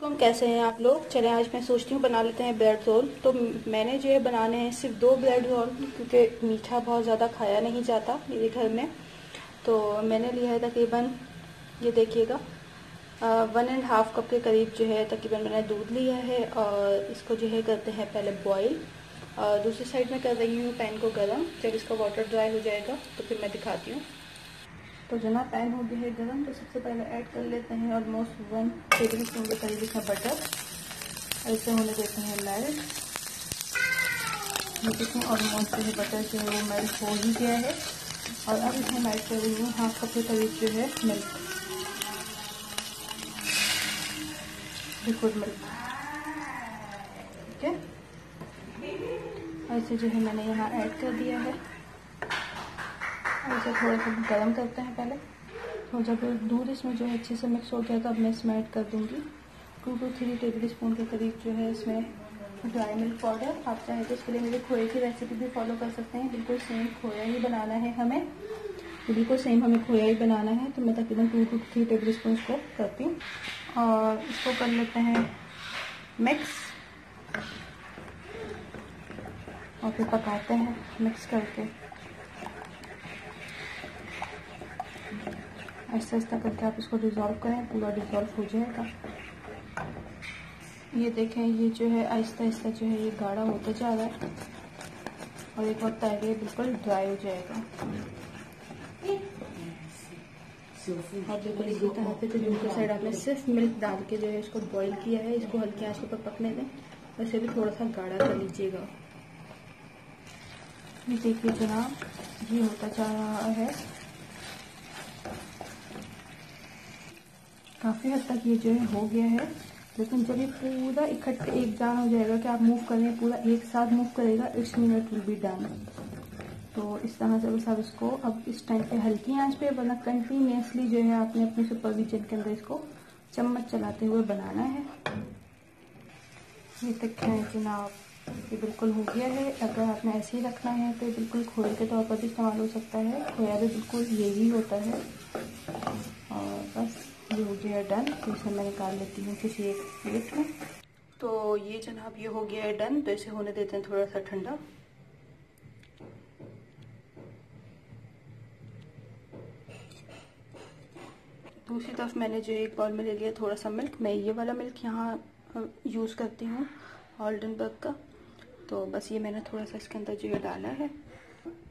तुम कैसे हैं आप लोग? चले, आज मैं सोचती हूँ बना लेते हैं ब्रेड रोल तो मैंने जो है बनाने हैं सिर्फ़ दो ब्रेड रोल क्योंकि मीठा बहुत ज़्यादा खाया नहीं जाता मेरे घर में। तो मैंने लिया है तकरीबन, ये देखिएगा वन एंड हाफ़ कप के करीब जो है तकरीबन मैंने दूध लिया है और इसको जो है करते हैं पहले बॉईल और दूसरी साइड में कर रही हूँ पैन को गर्म। जब इसका वाटर ड्राई हो जाएगा तो फिर मैं दिखाती हूँ। तो जना पैन हो गया है गर्म तो सबसे पहले ऐड कर लेते हैं ऑलमोस्ट वन टेबल स्पून के करीब इसमें बटर ऐसे होने देते हैं मेल्ट ये ऑलमोस्ट जो है बटर जो है वो मेल्ट हो ही गया है। और अब इसमें मेल्ट कर रही हूँ हाफ़ कप के करीब जो है मिल्क लिक्विड मिल्क ठीक है? ऐसे जो है मैंने यहाँ ऐड कर दिया है। इसे थोड़ा सा गर्म करते हैं पहले। तो जब दूध इसमें जो है अच्छे से मिक्स हो गया तो अब मैं इसमें ऐड कर दूँगी। Two to three tablespoon के करीब जो है इसमें ड्राई मिल्क पाउडर आप चाहें तो इसके लिए मेरे खोए की रेसिपी भी फॉलो कर सकते हैं। बिल्कुल सेम खोया ही बनाना है हमें। बिल्कुल सेम हमें खोया ही बनाना है। तो मैं तकरीबन two to three tablespoon इसको करती हूँ। और इसको कर लेते हैं मिक्स और फिर पकाते हैं मिक्स करके। ऐसा ऐसा करके आप इसको डिज़ोल्व करें, पूरा डिज़ोल्व हो जाएगा। ये देखें, ये जो है, आहिस्ता आहिस्ता जो है, ये गाढ़ा होता जा रहा है। और एक वक्त आएगा ये बिल्कुल ड्राई हो जाएगा। और बिल्कुल इसी तरह से जो दूसरी साइड आपने सिर्फ़ मिल्क डाल के जो है इसको बॉईल किया है, इसको हल्के आँच के ऊपर पकने दें वैसे भी थोड़ा सा गाढ़ा कर लीजिएगा। ये देखिए जनाब, ये होता जा रहा है। काफ़ी हद तक ये जो है हो गया है। लेकिन जब ये पूरा इकट्ठे एक जान हो जाएगा कि आप मूव करें, पूरा एक साथ मूव करेगा it's minute will be done तो इस तरह से बस आप इसको अब इस टाइम पे हल्की आँच पे वरना कंटिन्यूसली जो है आपने अपने सुपरविजन के अंदर इसको चम्मच चलाते हुए बनाना है। ये तक है जनाब ये बिल्कुल हो गया है। अगर आपने ऐसे ही रखना है तो बिल्कुल खोए के तौर पर भी इस्तेमाल हो सकता है। खोया भी बिल्कुल यही होता है। हो गया है डन तो इसे मैं निकाल लेती हूँ किसी एक प्लेट में। तो ये जनाब ये हो गया है डन तो इसे होने देते हैं थोड़ा सा ठंडा। दूसरी तरफ़ मैंने जो एक बॉल में ले लिया थोड़ा सा मिल्क मैं ये वाला मिल्क यहाँ यूज़ करती हूँ हॉल्डनबर्ग का। तो बस ये मैंने थोड़ा सा इसके अंदर जो है डाला है।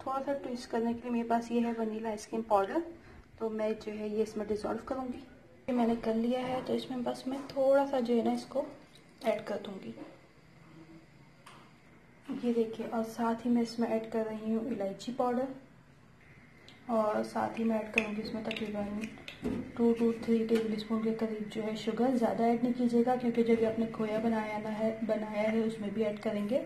थोड़ा सा ट्विस्ट करने के लिए मेरे पास ये है वनीला आइसक्रीम पाउडर तो मैं जो है ये इसमें डिज़ोल्व करूँगी। ये मैंने कर लिया है तो इसमें बस मैं थोड़ा सा जो है ना इसको ऐड कर दूँगी। ये देखिए, और साथ ही मैं इसमें ऐड कर रही हूँ इलायची पाउडर और साथ ही मैं ऐड करूँगी इसमें तकरीबन two to three tablespoon के करीब जो है शुगर ज़्यादा ऐड नहीं कीजिएगा, क्योंकि जब आपने खोया बनाया ना है, बनाया है, उसमें भी ऐड करेंगे।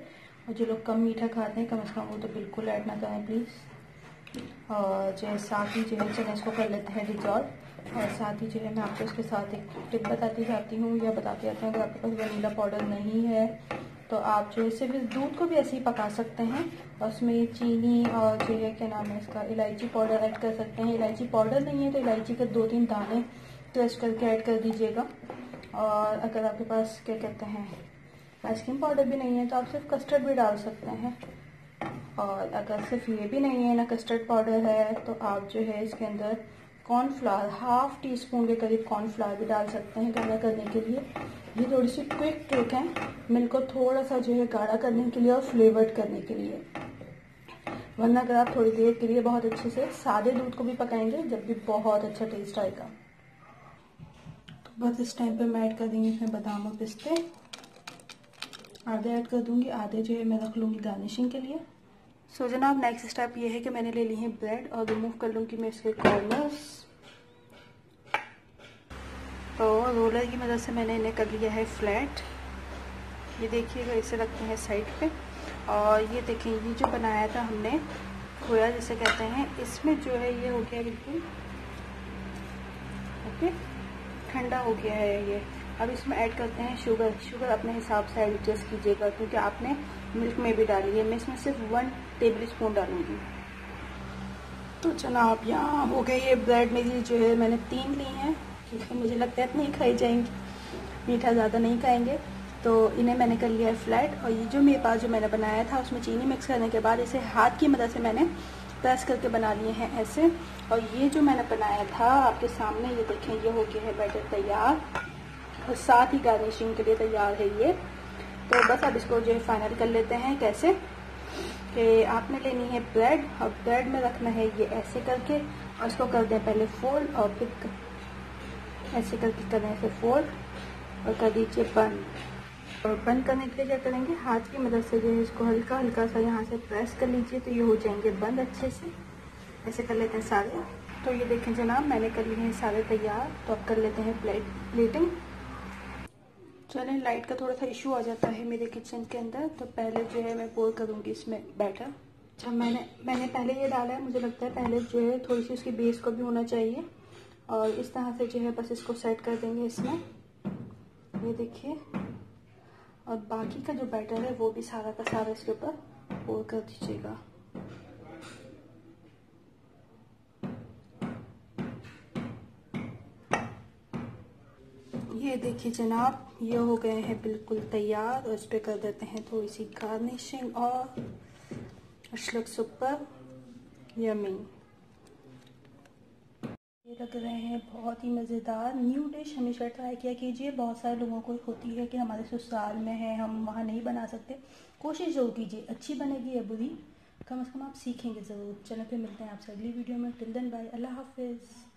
और जो लोग कम मीठा खाते हैं, कम अज़ कम वो तो बिल्कुल ऐड ना करें प्लीज़ और जो है साथ ही जो है चले इसको कर लेते हैं डिजॉल्व और साथ ही जो है, मैं आपको इसके साथ एक टिप बताती जाती हूँ या बताती जाती हूँ, अगर आपके पास वनीला पाउडर नहीं है तो आप जो है सिर्फ़ इस दूध को भी ऐसे ही पका सकते हैं। और उसमें चीनी और जो है, क्या नाम है इसका, इलायची पाउडर ऐड कर सकते हैं। इलायची पाउडर नहीं है तो इलायची के दो तीन दाने क्रश करके ऐड कर दीजिएगा। और अगर आपके पास, क्या कहते हैं आइसक्रीम पाउडर भी नहीं है तो आप सिर्फ़ कस्टर्ड भी डाल सकते हैं। और अगर सिर्फ़ ये भी नहीं है, ना कस्टर्ड पाउडर है तो आप जो है इसके अंदर कॉर्नफ्लावर हाफ़ टी स्पून के करीब कॉर्नफ्लावर भी डाल सकते हैं गाढ़ा करने के लिए। ये थोड़ी सी क्विक ट्रिक है मिल्क को थोड़ा सा जो है गाढ़ा करने के लिए और फ्लेवर्ड करने के लिए। वरना अगर आप थोड़ी देर के लिए बहुत अच्छे से सादे दूध को भी पकाएँगे, जब भी बहुत अच्छा टेस्ट आएगा। तो बस इस टाइम पे मैं ऐड कर दूँगी इसमें बादाम और पिस्ते। आधे ऐड कर दूँगी, आधे जो है मैं रख लूँगी गार्निशिंग के लिए। सो जनाब नेक्स्ट स्टेप ये है कि मैंने ले ली है ब्रेड और रिमूव कर लूँगी मैं इसके कॉर्नर्स तो रोलर की मदद से मैंने इन्हें कर लिया है फ्लैट ये देखिएगा, इसे रखते हैं साइड पे. और ये देखें, ये जो बनाया था हमने, खोया जिसे कहते हैं, इसमें जो है ये हो गया बिल्कुल, ओके, ठंडा हो गया है ये. अब इसमें ऐड करते हैं शुगर शुगर अपने हिसाब से एडजस्ट कीजिएगा क्योंकि आपने मिल्क में भी डाली है। मैं इसमें सिर्फ़ वन टेबल स्पून डालूँगी। तो जनाब यहाँ हो गई ये ब्रेड मेरी जो है मैंने तीन ली हैं क्योंकि मुझे लगता है इतनी खाई जाएँगी। मीठा ज़्यादा नहीं खाएँगे। तो इन्हें मैंने कर लिया है फ्लैट और ये जो मेरे पास जो मैंने बनाया था उसमें चीनी मिक्स करने के बाद इसे हाथ की मदद से मैंने प्रेस करके बना लिए हैं ऐसे। और ये जो मैंने बनाया था आपके सामने, ये देखें, ये हो गया है बैटर तैयार। और साथ ही गार्निशिंग के लिए तैयार है ये। तो बस अब इसको जो है फाइनल कर लेते हैं कैसे? कि आपने लेनी है ब्रेड और ब्रेड में रखना है ये ऐसे करके, और इसको कर दें पहले फोल्ड और फिर ऐसे करके करें फिर फोल्ड और कर दीजिए बंद और बंद करने के लिए क्या करेंगे? हाथ की मदद से जो है इसको हल्का हल्का सा यहाँ से प्रेस कर लीजिए तो ये हो जाएँगे बंद अच्छे से। ऐसे कर लेते हैं सारे। तो ये देखें जनाब, मैंने कर लिए हैं सारे तैयार। तो अब कर लेते हैं प्लेट प्लेटिंग चलें लाइट का थोड़ा सा इशू आ जाता है मेरे किचन के अंदर तो पहले जो है मैं पोर करूँगी इसमें बैटर अच्छा मैंने मैंने पहले ये डाला है, मुझे लगता है पहले जो है थोड़ी सी उसकी बेस को भी होना चाहिए। और इस तरह से जो है बस इसको सेट कर देंगे इसमें। ये देखिए, और बाकी का जो बैटर है वो भी सारा का सारा इसके ऊपर पोर कर दीजिएगा। ये देखिए जनाब, ये हो गए हैं बिल्कुल तैयार और इस पर कर देते हैं थोड़ी सी गार्निशिंग और लुक सुपर यमी ये लग रहे हैं बहुत ही मज़ेदार। न्यू डिश हमेशा ट्राई किया कीजिए। बहुत सारे लोगों को होती है कि हमारे ससुराल में है, हम वहाँ नहीं बना सकते। कोशिश ज़रूर कीजिए। अच्छी बनेगी या बुरी, कम अज़ कम आप सीखेंगे ज़रूर। चलो फिर मिलते हैं आपसे अगली वीडियो में। टिल देन बाय अल्लाह हाफिज़।